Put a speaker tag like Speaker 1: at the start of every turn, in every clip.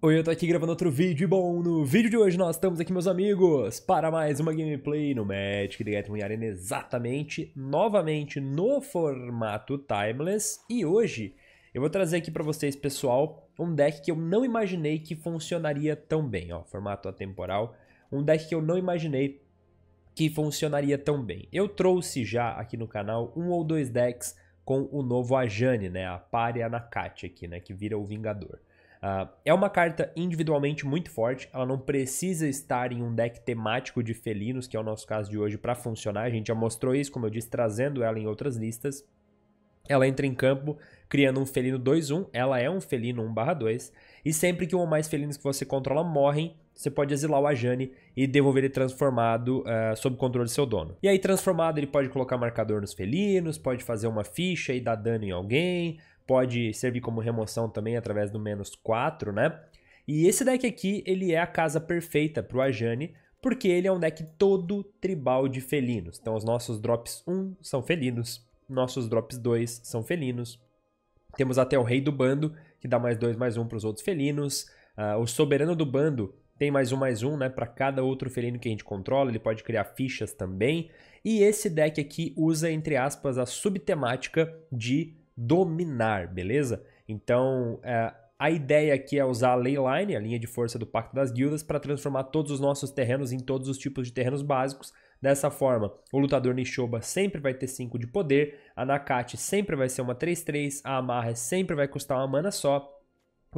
Speaker 1: Oi, eu tô aqui gravando outro vídeo, e bom, no vídeo de hoje nós estamos aqui, meus amigos, para mais uma gameplay no Magic The Gathering Arena, exatamente, novamente no formato Timeless, e hoje eu vou trazer aqui para vocês, pessoal, um deck que eu não imaginei que funcionaria tão bem, ó, formato atemporal, um deck que eu não imaginei que funcionaria tão bem. Eu trouxe já aqui no canal um ou dois decks com o novo Ajani, né, a Pária Nakati aqui, né, que vira o Vingador. Uh, é uma carta individualmente muito forte, ela não precisa estar em um deck temático de felinos, que é o nosso caso de hoje, para funcionar. A gente já mostrou isso, como eu disse, trazendo ela em outras listas. Ela entra em campo criando um felino 2-1, ela é um felino 1/2, e sempre que um ou mais felinos que você controla morrem, você pode exilar o Ajani e devolver ele transformado uh, sob controle do seu dono. E aí, transformado, ele pode colocar marcador nos felinos, pode fazer uma ficha e dar dano em alguém, pode servir como remoção também através do menos 4, né? E esse deck aqui, ele é a casa perfeita para o Ajani, porque ele é um deck todo tribal de felinos. Então os nossos drops 1 são felinos, nossos drops 2 são felinos. Temos até o Rei do Bando, que dá mais 2, mais 1 para os outros felinos. Uh, o Soberano do Bando tem mais um, mais um, né? Para cada outro felino que a gente controla, ele pode criar fichas também. E esse deck aqui usa, entre aspas, a subtemática de dominar, beleza? Então, é, a ideia aqui é usar a Leyline, a linha de força do Pacto das Guildas, para transformar todos os nossos terrenos em todos os tipos de terrenos básicos. Dessa forma, o lutador Nishoba sempre vai ter 5 de poder, a Nakati sempre vai ser uma 3-3, a Amarra sempre vai custar uma mana só,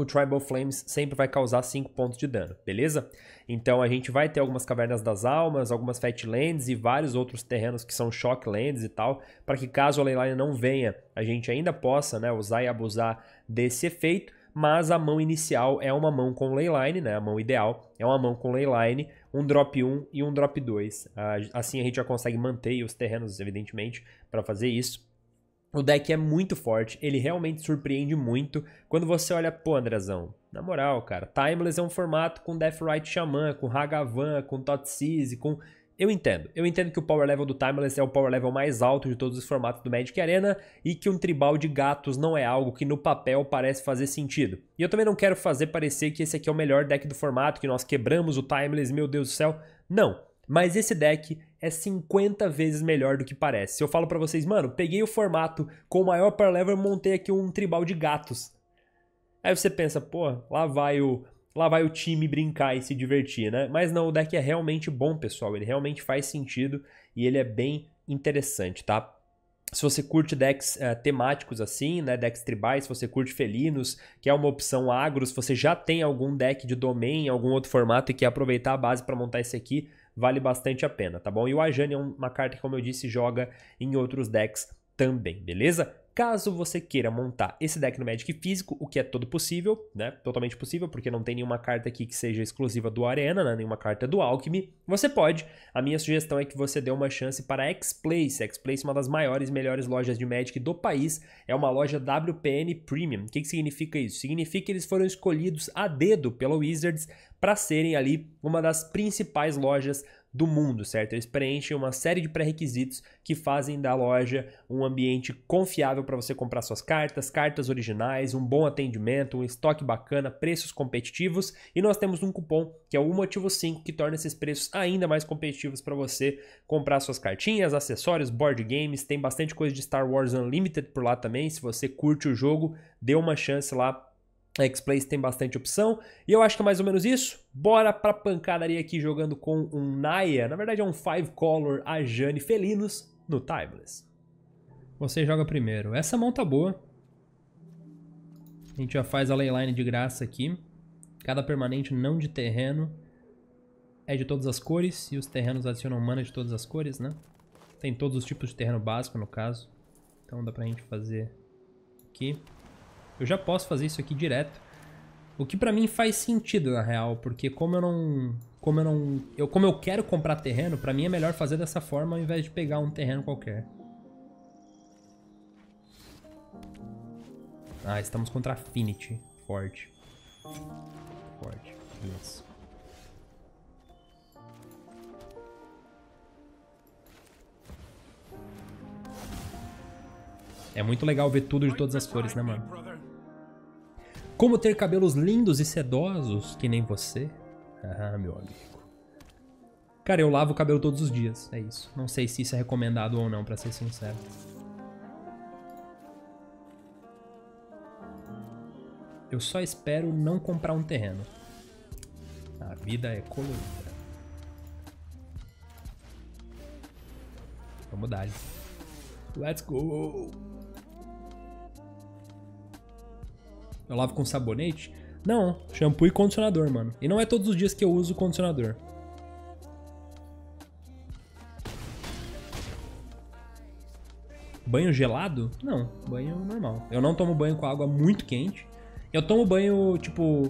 Speaker 1: o Tribal Flames sempre vai causar 5 pontos de dano, beleza? Então a gente vai ter algumas Cavernas das Almas, algumas Fatlands e vários outros terrenos que são Shocklands e tal, para que caso a Leyline não venha, a gente ainda possa né, usar e abusar desse efeito, mas a mão inicial é uma mão com Leyline, né, a mão ideal é uma mão com Leyline, um drop 1 e um drop 2. Assim a gente já consegue manter os terrenos, evidentemente, para fazer isso. O deck é muito forte, ele realmente surpreende muito. Quando você olha, pô, Andrezão, na moral, cara, Timeless é um formato com Deathrite Shaman, com Hagavan, com Totsize, com... Eu entendo, eu entendo que o power level do Timeless é o power level mais alto de todos os formatos do Magic Arena e que um tribal de gatos não é algo que no papel parece fazer sentido. E eu também não quero fazer parecer que esse aqui é o melhor deck do formato, que nós quebramos o Timeless, meu Deus do céu. Não, mas esse deck é 50 vezes melhor do que parece. Se eu falo para vocês, mano, peguei o formato com o maior power level e montei aqui um tribal de gatos. Aí você pensa, pô, lá vai o lá vai o time brincar e se divertir, né? Mas não, o deck é realmente bom, pessoal. Ele realmente faz sentido e ele é bem interessante, tá? Se você curte decks uh, temáticos assim, né, decks tribais, se você curte felinos, que é uma opção agro, se você já tem algum deck de domain, algum outro formato e quer aproveitar a base para montar esse aqui, vale bastante a pena, tá bom? E o Ajani é uma carta que, como eu disse, joga em outros decks também, beleza? Caso você queira montar esse deck no Magic físico, o que é todo possível, né? Totalmente possível, porque não tem nenhuma carta aqui que seja exclusiva do Arena, né? nenhuma carta do Alchemy. Você pode. A minha sugestão é que você dê uma chance para a X-Place. X-Place é uma das maiores e melhores lojas de Magic do país. É uma loja WPN Premium. O que, que significa isso? Significa que eles foram escolhidos a dedo pela Wizards para serem ali uma das principais lojas do mundo, certo? Eles preenchem uma série de pré-requisitos que fazem da loja um ambiente confiável para você comprar suas cartas, cartas originais, um bom atendimento, um estoque bacana, preços competitivos. E nós temos um cupom que é o motivo 5 que torna esses preços ainda mais competitivos para você comprar suas cartinhas, acessórios, board games, tem bastante coisa de Star Wars Unlimited por lá também, se você curte o jogo, dê uma chance lá a X-Place tem bastante opção. E eu acho que é mais ou menos isso. Bora pra pancadaria aqui jogando com um Naya. Na verdade é um Five Color Ajani Felinos no Timeless. Você joga primeiro. Essa mão tá boa. A gente já faz a leyline de graça aqui. Cada permanente não de terreno é de todas as cores. E os terrenos adicionam mana de todas as cores, né? Tem todos os tipos de terreno básico no caso. Então dá pra gente fazer aqui. Eu já posso fazer isso aqui direto. O que para mim faz sentido na real, porque como eu não, como eu não, eu como eu quero comprar terreno, para mim é melhor fazer dessa forma ao invés de pegar um terreno qualquer. Ah, estamos contra Affinity, forte. Forte. Isso. É muito legal ver tudo de todas as cores, né, mano? Como ter cabelos lindos e sedosos, que nem você? Ah, meu amigo. Cara, eu lavo o cabelo todos os dias, é isso. Não sei se isso é recomendado ou não, pra ser sincero. Eu só espero não comprar um terreno. A vida é colorida. Vamos dar. Let's go! Eu lavo com sabonete? Não, shampoo e condicionador, mano. E não é todos os dias que eu uso condicionador. Banho gelado? Não, banho normal. Eu não tomo banho com água muito quente. Eu tomo banho, tipo,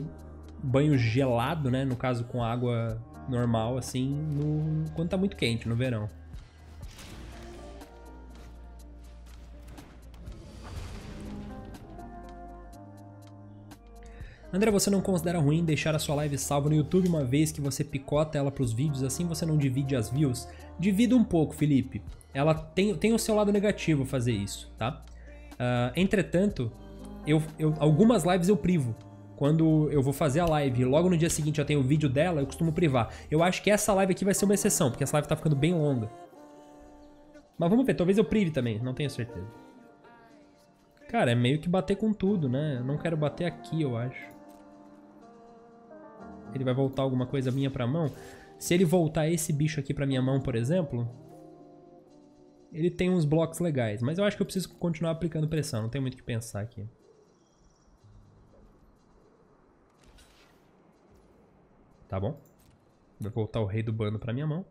Speaker 1: banho gelado, né? No caso, com água normal, assim, no... quando tá muito quente, no verão. André, você não considera ruim deixar a sua live salva no YouTube uma vez que você picota ela para os vídeos, assim você não divide as views? Divida um pouco, Felipe. Ela tem, tem o seu lado negativo fazer isso, tá? Uh, entretanto, eu, eu, algumas lives eu privo. Quando eu vou fazer a live e logo no dia seguinte já tenho o vídeo dela, eu costumo privar. Eu acho que essa live aqui vai ser uma exceção, porque essa live tá ficando bem longa. Mas vamos ver, talvez eu prive também, não tenho certeza. Cara, é meio que bater com tudo, né? Eu não quero bater aqui, eu acho. Ele vai voltar alguma coisa minha pra mão. Se ele voltar esse bicho aqui pra minha mão, por exemplo... Ele tem uns blocos legais, mas eu acho que eu preciso continuar aplicando pressão, não tem muito o que pensar aqui. Tá bom? Vai voltar o rei do bando pra minha mão.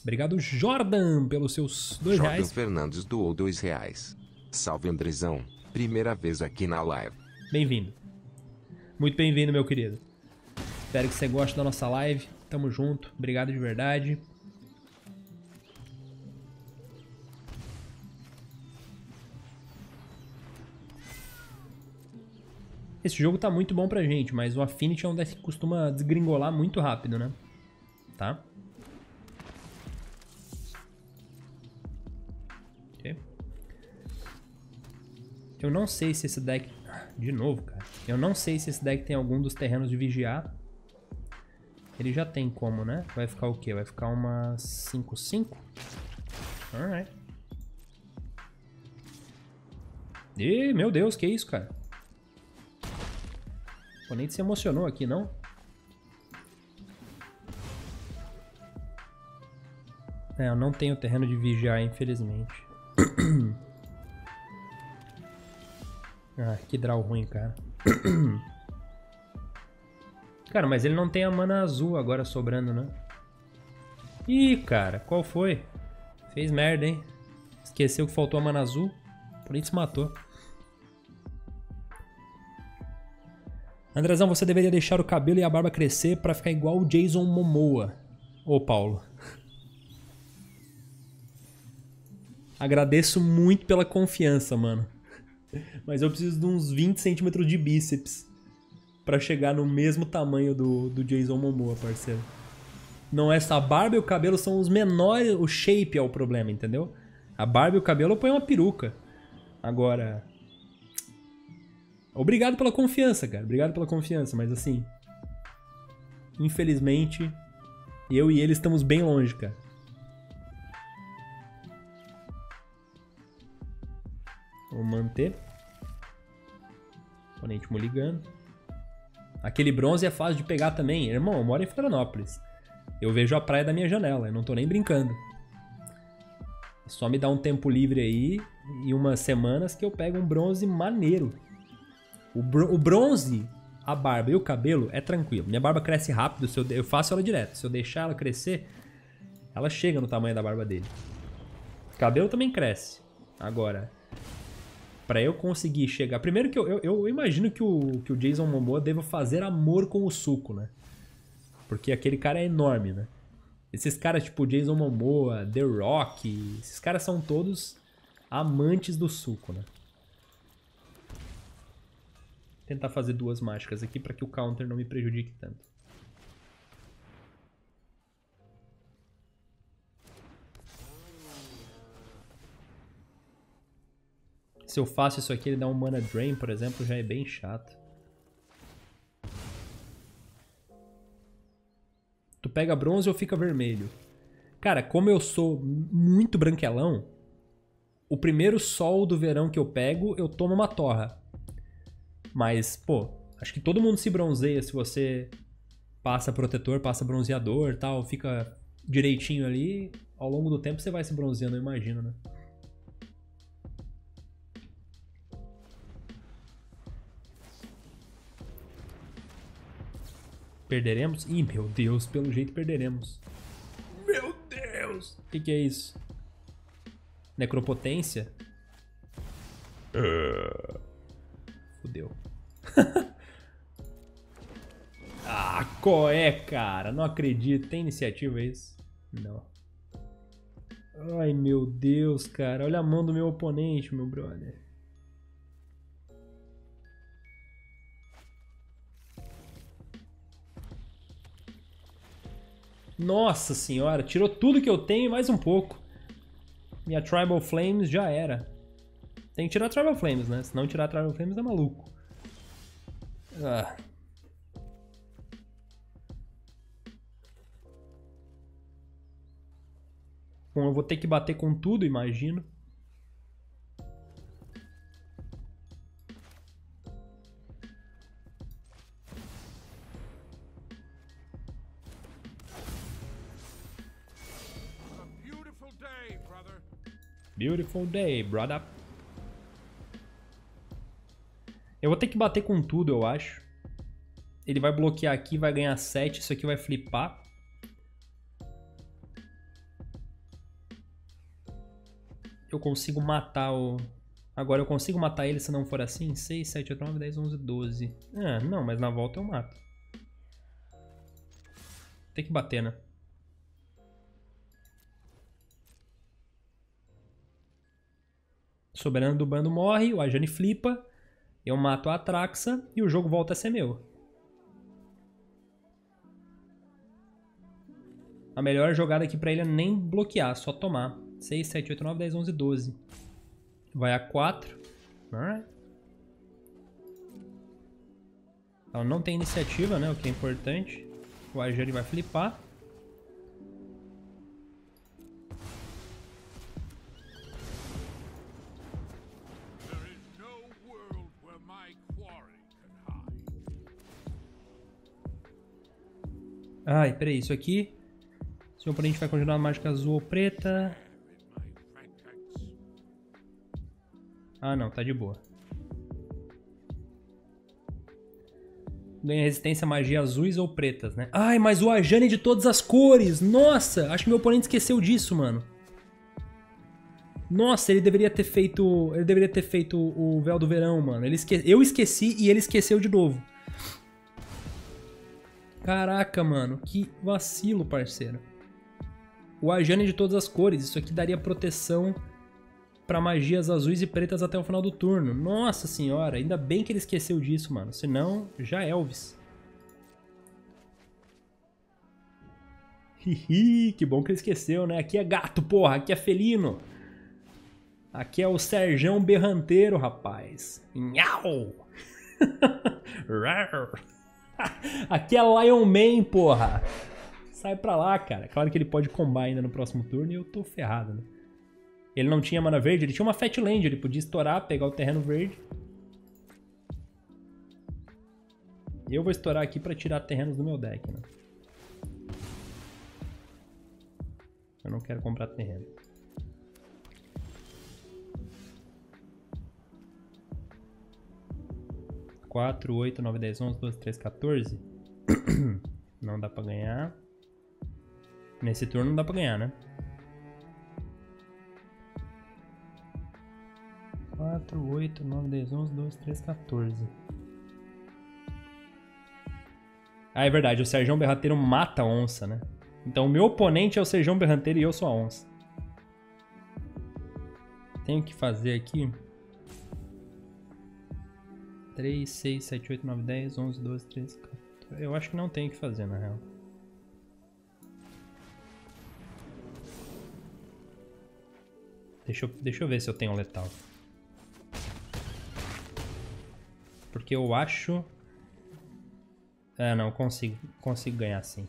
Speaker 1: Obrigado, Jordan, pelos seus dois
Speaker 2: Jordan
Speaker 1: reais.
Speaker 2: Fernandes doou dois reais. Salve, Andrezão. Primeira vez aqui na live.
Speaker 1: Bem-vindo. Muito bem-vindo, meu querido. Espero que você goste da nossa live. Tamo junto. Obrigado de verdade. Esse jogo tá muito bom pra gente, mas o Affinity é um deck que costuma desgringolar muito rápido, né? Tá? Eu não sei se esse deck... De novo, cara. Eu não sei se esse deck tem algum dos terrenos de vigiar. Ele já tem como, né? Vai ficar o quê? Vai ficar uma 5-5? Alright. Ih, meu Deus, que isso, cara? O oponente se emocionou aqui, não? É, eu não tenho terreno de vigiar, infelizmente. ah, que draw ruim, cara. Cara, mas ele não tem a mana azul agora sobrando, né? Ih, cara, qual foi? Fez merda, hein? Esqueceu que faltou a mana azul. Por isso matou. Andrezão, você deveria deixar o cabelo e a barba crescer pra ficar igual o Jason Momoa. Ô, Paulo. Agradeço muito pela confiança, mano. Mas eu preciso de uns 20 centímetros de bíceps para chegar no mesmo tamanho do, do Jason Momoa, parceiro. Não é essa barba e o cabelo são os menores, o shape é o problema, entendeu? A barba e o cabelo põe uma peruca. Agora, obrigado pela confiança, cara. Obrigado pela confiança, mas assim, infelizmente, eu e ele estamos bem longe, cara. Vou manter. Oponente ligando. Aquele bronze é fácil de pegar também. Irmão, eu moro em Florianópolis. Eu vejo a praia da minha janela, eu não tô nem brincando. Só me dá um tempo livre aí e umas semanas que eu pego um bronze maneiro. O, o bronze, a barba e o cabelo é tranquilo. Minha barba cresce rápido, eu, eu faço ela direto. Se eu deixar ela crescer, ela chega no tamanho da barba dele. Cabelo também cresce. Agora, para eu conseguir chegar. Primeiro que eu, eu, eu, imagino que o, que o Jason Momoa deva fazer amor com o suco, né? Porque aquele cara é enorme, né? Esses caras tipo Jason Momoa, The Rock, esses caras são todos amantes do suco, né? Vou tentar fazer duas mágicas aqui para que o counter não me prejudique tanto. Se eu faço isso aqui, ele dá um mana drain, por exemplo, já é bem chato. Tu pega bronze ou fica vermelho? Cara, como eu sou muito branquelão, o primeiro sol do verão que eu pego, eu tomo uma torra. Mas, pô, acho que todo mundo se bronzeia se você passa protetor, passa bronzeador tal, fica direitinho ali. Ao longo do tempo você vai se bronzeando, eu imagino, né? Perderemos? Ih, meu Deus, pelo jeito perderemos. Meu Deus! O que, que, é isso? Necropotência? Uh... Fudeu. ah, qual é, cara? Não acredito. Tem iniciativa isso? Não. Ai, meu Deus, cara. Olha a mão do meu oponente, meu brother. Nossa senhora, tirou tudo que eu tenho e mais um pouco. Minha Tribal Flames já era. Tem que tirar Tribal Flames, né? Se não tirar Tribal Flames é maluco. Ah. Bom, eu vou ter que bater com tudo, imagino. Beautiful day, brother. Eu vou ter que bater com tudo, eu acho. Ele vai bloquear aqui, vai ganhar 7. Isso aqui vai flipar. Eu consigo matar o... Agora eu consigo matar ele se não for assim? 6, 7, 8, 9, 10, 11, 12. Ah, não, mas na volta eu mato. Tem que bater, né? Soberano do bando morre, o Ajani flipa, eu mato a Atraxa e o jogo volta a ser meu. A melhor jogada aqui pra ele é nem bloquear, só tomar. 6, 7, 8, 9, 10, 11, 12. Vai a 4. Ela não tem iniciativa, né? O que é importante. O Ajani vai flipar. Ai, peraí, isso aqui. Seu oponente vai continuar a mágica azul ou preta. Ah, não, tá de boa. Ganha resistência a magia azuis ou pretas, né? Ai, mas o Ajane é de todas as cores! Nossa, acho que meu oponente esqueceu disso, mano. Nossa, ele deveria ter feito. Ele deveria ter feito o véu do verão, mano. Ele esque... Eu esqueci e ele esqueceu de novo. Caraca, mano, que vacilo, parceiro. O Ajane de todas as cores, isso aqui daria proteção para magias azuis e pretas até o final do turno. Nossa senhora, ainda bem que ele esqueceu disso, mano. Senão, já é Elvis. Hihi, que bom que ele esqueceu, né? Aqui é gato, porra, aqui é felino. Aqui é o Serjão Berranteiro, rapaz. Nhau! Aqui é Lion Man, porra. Sai pra lá, cara. Claro que ele pode combar ainda no próximo turno e eu tô ferrado, né? Ele não tinha mana verde, ele tinha uma Fat Land, ele podia estourar, pegar o terreno verde. Eu vou estourar aqui pra tirar terrenos do meu deck, né? Eu não quero comprar terreno. 4, 8, 9, 10, 11, 12, 13, 14. não dá pra ganhar. Nesse turno não dá pra ganhar, né? 4, 8, 9, 10, 11, 12, 13, 14. Ah, é verdade. O Serjão Berranteiro mata a onça, né? Então o meu oponente é o Serjão Berranteiro e eu sou a onça. Tenho que fazer aqui 3, 6, 7, 8, 9, 10, 11, 12, 13, 14. Eu acho que não tem o que fazer, na real. Deixa eu, deixa eu ver se eu tenho letal. Porque eu acho... É, não, consigo, consigo ganhar sim.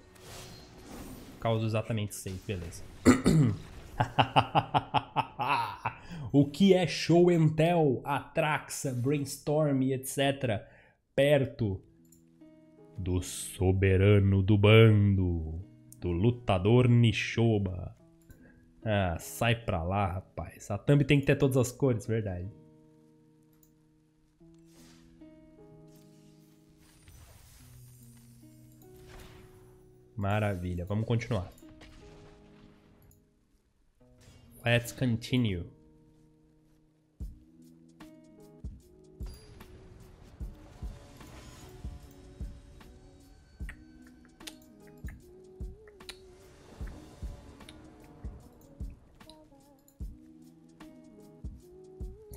Speaker 1: Causa exatamente 6, beleza. o que é Show and Tell, Atraxa, Brainstorm, etc. Perto do soberano do bando, do lutador Nishoba. Ah, sai pra lá, rapaz. A thumb tem que ter todas as cores, verdade. Maravilha, vamos continuar. Let's continue.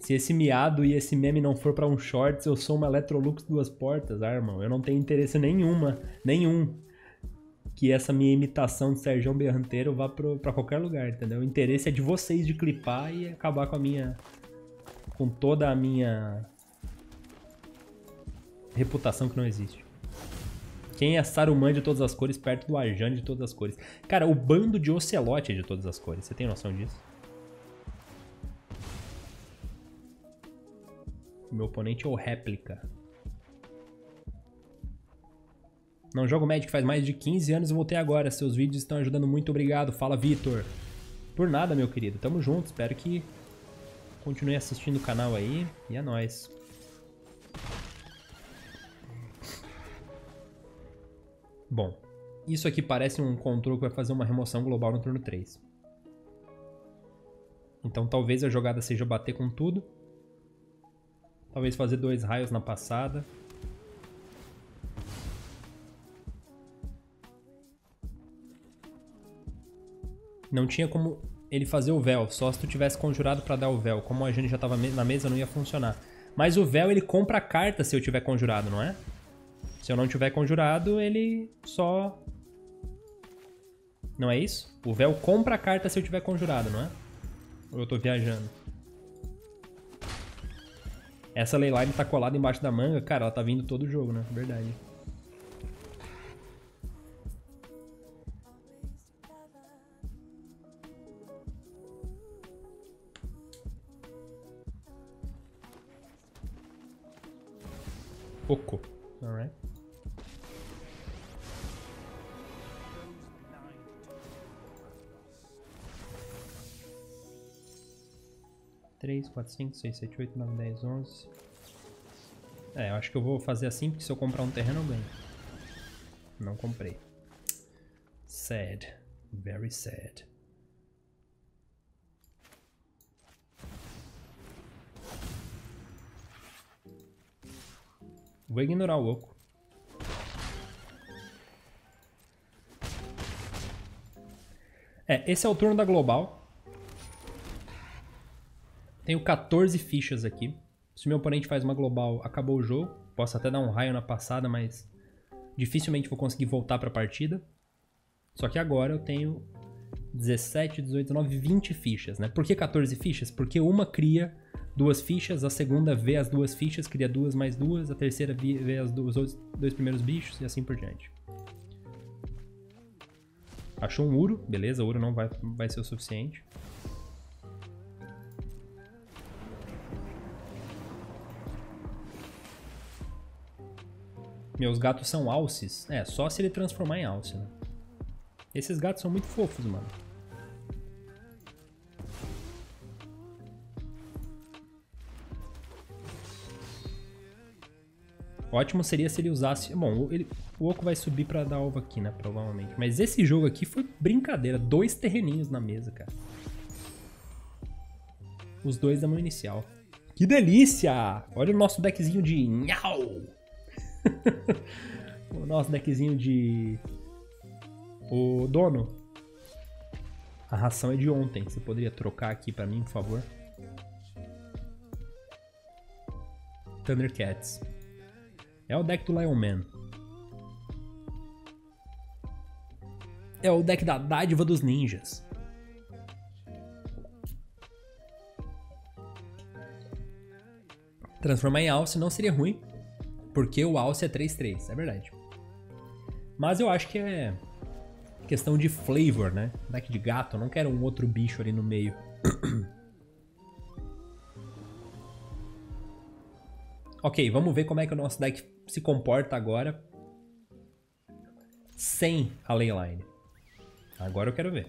Speaker 1: Se esse miado e esse meme não for para um shorts, eu sou uma Electrolux duas portas, ah, irmão. Eu não tenho interesse nenhuma, nenhum que essa minha imitação de Sérgio Berranteiro vá para qualquer lugar, entendeu? O interesse é de vocês de clipar e acabar com a minha. com toda a minha. reputação que não existe. Quem é Saruman de todas as cores perto do Arjan de todas as cores? Cara, o bando de Ocelote é de todas as cores. Você tem noção disso? Meu oponente é o Réplica. Não jogo Magic faz mais de 15 anos e voltei agora. Seus vídeos estão ajudando muito, obrigado. Fala, Vitor. Por nada, meu querido. Tamo junto. Espero que continue assistindo o canal aí. E é nóis. Bom, isso aqui parece um controle que vai fazer uma remoção global no turno 3. Então talvez a jogada seja bater com tudo. Talvez fazer dois raios na passada. Não tinha como ele fazer o véu, só se tu tivesse conjurado para dar o véu. Como a gente já tava na mesa, não ia funcionar. Mas o véu, ele compra a carta se eu tiver conjurado, não é? Se eu não tiver conjurado, ele só... Não é isso? O véu compra a carta se eu tiver conjurado, não é? Ou eu tô viajando? Essa Leyline tá colada embaixo da manga, cara, ela tá vindo todo o jogo, né? Verdade. Pouco. Alright. Três, quatro, cinco, seis, sete, oito, nove, dez, onze. É, eu acho que eu vou fazer assim, porque se eu comprar um terreno eu ganho. Não comprei. Sad. Very sad. Vou ignorar o oco. É, esse é o turno da global. Tenho 14 fichas aqui. Se meu oponente faz uma global, acabou o jogo. Posso até dar um raio na passada, mas dificilmente vou conseguir voltar para a partida. Só que agora eu tenho 17, 18, 19, 20 fichas, né? Por que 14 fichas? Porque uma cria duas fichas, a segunda vê as duas fichas, cria duas mais duas, a terceira vê as duas, os dois primeiros bichos e assim por diante. Achou um Uro, beleza, o Uro não vai, vai ser o suficiente. Meus gatos são alces. É, só se ele transformar em alce, né? Esses gatos são muito fofos, mano. Ótimo seria se ele usasse... Bom, ele, o Oco vai subir pra dar alvo aqui, né? Provavelmente. Mas esse jogo aqui foi brincadeira. Dois terreninhos na mesa, cara. Os dois da mão inicial. Que delícia! Olha o nosso deckzinho de nhau! o nosso deckzinho de... O dono. A ração é de ontem. Você poderia trocar aqui pra mim, por favor? Thundercats. É o deck do Lion Man. É o deck da dádiva dos ninjas. Transformar em Alce não seria ruim. Porque o Alce é 3-3, é verdade. Mas eu acho que é questão de flavor, né? Deck de gato, eu não quero um outro bicho ali no meio. ok, vamos ver como é que o nosso deck se comporta agora sem a Leyline. Agora eu quero ver.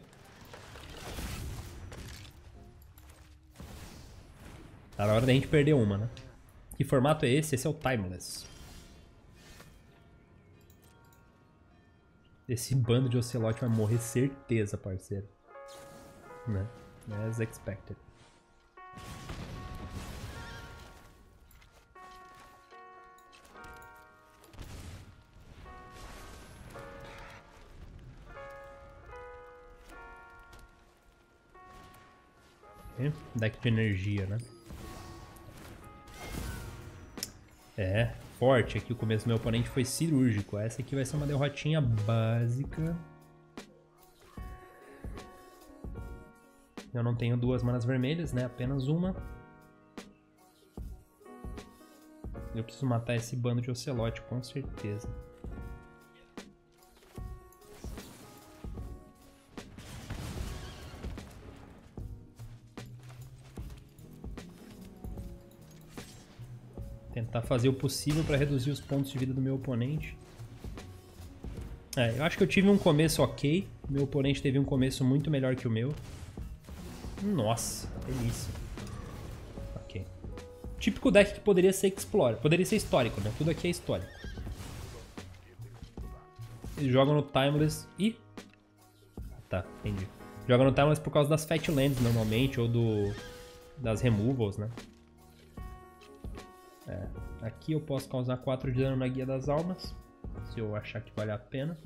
Speaker 1: Tá na hora da gente perder uma, né? Que formato é esse? Esse é o Timeless. Esse bando de Ocelote vai morrer certeza, parceiro. Né? As expected. Deck de energia, né? É, forte aqui. O começo do meu oponente foi cirúrgico. Essa aqui vai ser uma derrotinha básica. Eu não tenho duas manas vermelhas, né? Apenas uma. Eu preciso matar esse bando de ocelote, com certeza. Tentar fazer o possível para reduzir os pontos de vida do meu oponente. É, eu acho que eu tive um começo ok. Meu oponente teve um começo muito melhor que o meu. Nossa, delícia. Ok. Típico deck que poderia ser Explorer. Poderia ser histórico, né? Tudo aqui é histórico. Eles jogam no Timeless e... Tá, entendi. Jogam no Timeless por causa das Fatlands, normalmente, ou do... das removals, né? É, aqui eu posso causar 4 de dano na Guia das Almas, se eu achar que vale a pena.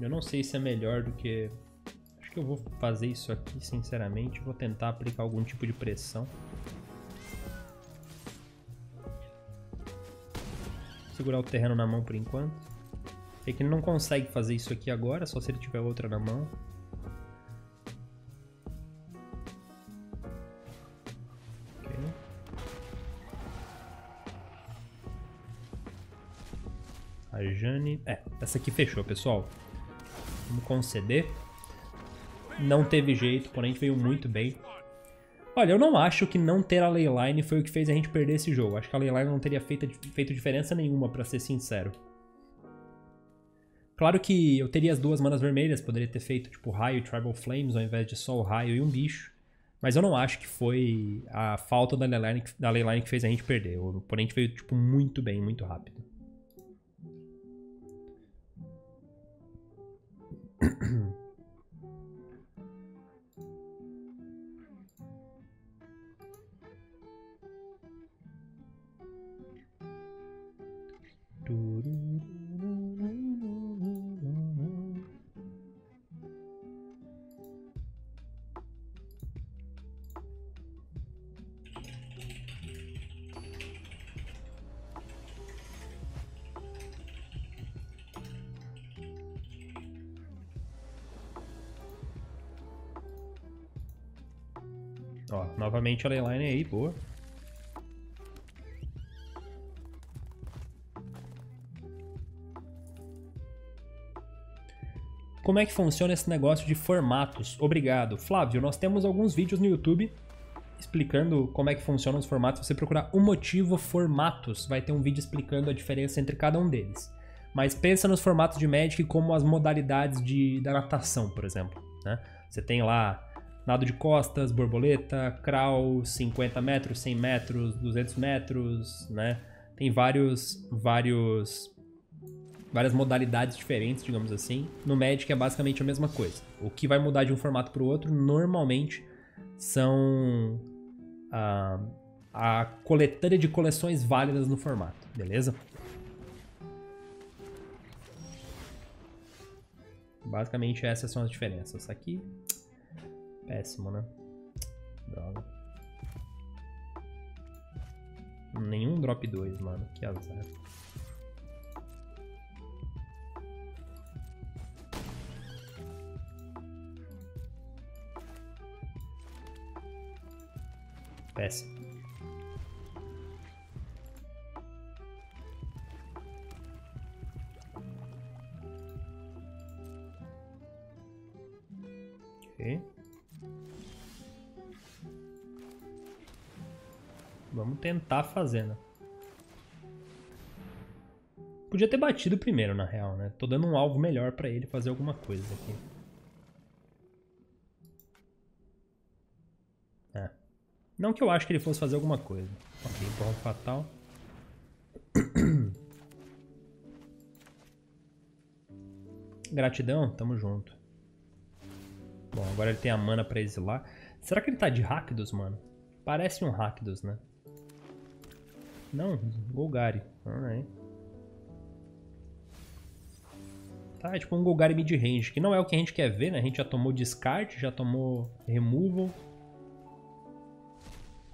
Speaker 1: Eu não sei se é melhor do que... Acho que eu vou fazer isso aqui, sinceramente. Vou tentar aplicar algum tipo de pressão. Segurar o terreno na mão por enquanto. Sei que ele não consegue fazer isso aqui agora, só se ele tiver outra na mão. Jane... É, essa aqui fechou, pessoal. Vamos conceder. Não teve jeito, porém a gente veio muito bem. Olha, eu não acho que não ter a Leyline foi o que fez a gente perder esse jogo. Acho que a Leyline não teria feito, feito diferença nenhuma, pra ser sincero. Claro que eu teria as duas manas vermelhas, poderia ter feito tipo raio e Tribal Flames ao invés de só o raio e um bicho. Mas eu não acho que foi a falta da Leyline, da Leyline que fez a gente perder. O oponente veio tipo muito bem, muito rápido. mm-hmm. Ó, novamente a leyline aí, boa. Como é que funciona esse negócio de formatos? Obrigado. Flávio, nós temos alguns vídeos no YouTube explicando como é que funcionam os formatos. Se você procurar o motivo formatos, vai ter um vídeo explicando a diferença entre cada um deles. Mas pensa nos formatos de Magic como as modalidades de, da natação, por exemplo. Né? Você tem lá nado de costas, borboleta, crawl, 50 metros, 100 metros, 200 metros, né? Tem vários, vários, várias modalidades diferentes, digamos assim. No Magic é basicamente a mesma coisa. O que vai mudar de um formato para o outro, normalmente, são a, a coletânea de coleções válidas no formato, beleza? Basicamente essas são as diferenças. Aqui Péssimo, né? Droga. Nenhum drop 2, mano. Que azar. Péssimo. Tentar fazer, né? Podia ter batido primeiro, na real, né? Tô dando um alvo melhor pra ele fazer alguma coisa aqui. É. Não que eu acho que ele fosse fazer alguma coisa. Ok, empurrão fatal. Gratidão, tamo junto. Bom, agora ele tem a mana pra exilar. Será que ele tá de Rakdos, mano? Parece um Rakdos, né? Não, Golgari. Alright. Tá, é tipo um Golgari mid-range, que não é o que a gente quer ver, né? A gente já tomou descarte, já tomou removal.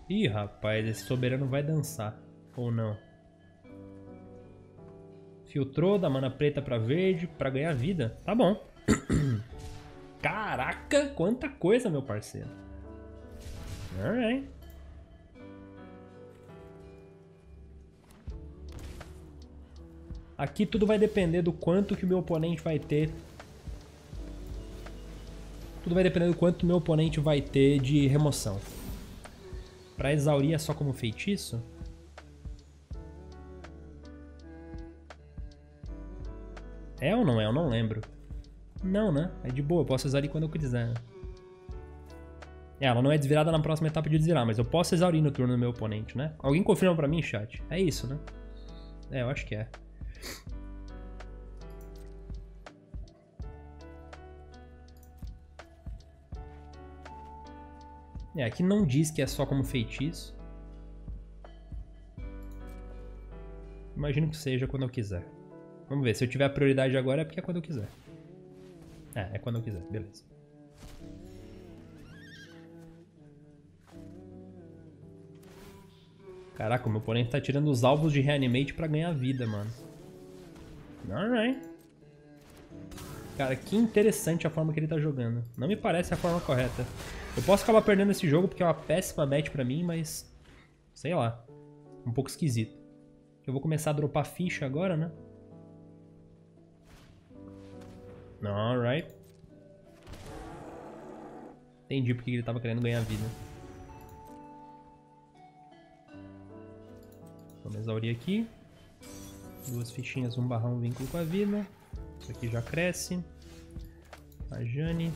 Speaker 1: Ih, rapaz, esse soberano vai dançar. Ou não? Filtrou da mana preta pra verde pra ganhar vida. Tá bom. Caraca, quanta coisa, meu parceiro. Alright. Aqui tudo vai depender do quanto que o meu oponente vai ter. Tudo vai depender do quanto o meu oponente vai ter de remoção. Pra exaurir é só como feitiço? É ou não é? Eu não lembro. Não, né? É de boa, eu posso exaurir quando eu quiser. É, ela não é desvirada na próxima etapa de desvirar, mas eu posso exaurir no turno do meu oponente, né? Alguém confirma pra mim, chat? É isso, né? É, eu acho que é. É, aqui não diz que é só como feitiço. Imagino que seja quando eu quiser. Vamos ver, se eu tiver a prioridade agora é porque é quando eu quiser. É, é quando eu quiser, beleza. Caraca, o meu oponente tá tirando os alvos de reanimate pra ganhar vida, mano. Alright. Cara, que interessante a forma que ele tá jogando. Não me parece a forma correta. Eu posso acabar perdendo esse jogo porque é uma péssima match pra mim, mas... Sei lá. Um pouco esquisito. Eu vou começar a dropar ficha agora, né? Alright. Entendi porque ele tava querendo ganhar vida. Vamos exaurir aqui. Duas fichinhas, um barrão, um vínculo com a vida. Isso aqui já cresce. A Jane.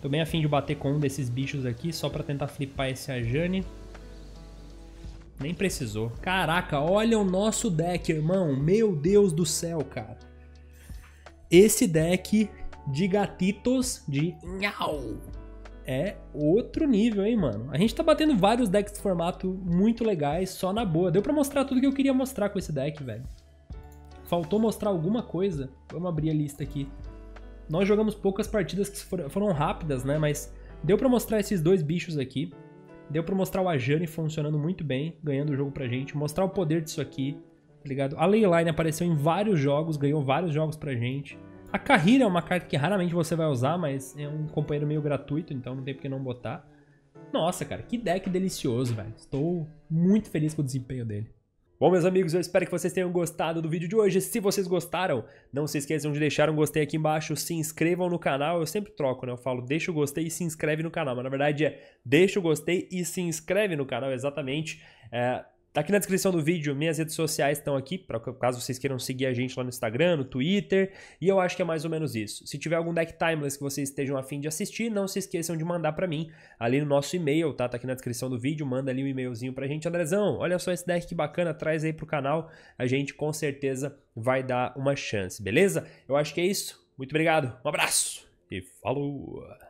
Speaker 1: Tô bem afim de bater com um desses bichos aqui, só pra tentar flipar esse Ajane. Nem precisou. Caraca, olha o nosso deck, irmão. Meu Deus do céu, cara. Esse deck de gatitos de nhau é outro nível, hein, mano. A gente tá batendo vários decks de formato muito legais, só na boa. Deu pra mostrar tudo que eu queria mostrar com esse deck, velho. Faltou mostrar alguma coisa? Vamos abrir a lista aqui. Nós jogamos poucas partidas que foram rápidas, né? Mas deu pra mostrar esses dois bichos aqui. Deu pra mostrar o Ajani funcionando muito bem, ganhando o jogo pra gente. Mostrar o poder disso aqui, tá ligado? A Leyline apareceu em vários jogos, ganhou vários jogos pra gente. A Carreira é uma carta que raramente você vai usar, mas é um companheiro meio gratuito, então não tem por que não botar. Nossa, cara, que deck delicioso, velho. Estou muito feliz com o desempenho dele. Bom, meus amigos, eu espero que vocês tenham gostado do vídeo de hoje. Se vocês gostaram, não se esqueçam de deixar um gostei aqui embaixo, se inscrevam no canal. Eu sempre troco, né? Eu falo deixa o gostei e se inscreve no canal. Mas na verdade é deixa o gostei e se inscreve no canal, exatamente. É, aqui na descrição do vídeo, minhas redes sociais estão aqui, para caso vocês queiram seguir a gente lá no Instagram, no Twitter, e eu acho que é mais ou menos isso. Se tiver algum deck timeless que vocês estejam afim de assistir, não se esqueçam de mandar para mim ali no nosso e-mail, tá? Tá aqui na descrição do vídeo, manda ali um e-mailzinho pra gente. Andrezão, olha só esse deck que bacana, traz aí pro canal, a gente com certeza vai dar uma chance, beleza? Eu acho que é isso. Muito obrigado, um abraço e falou!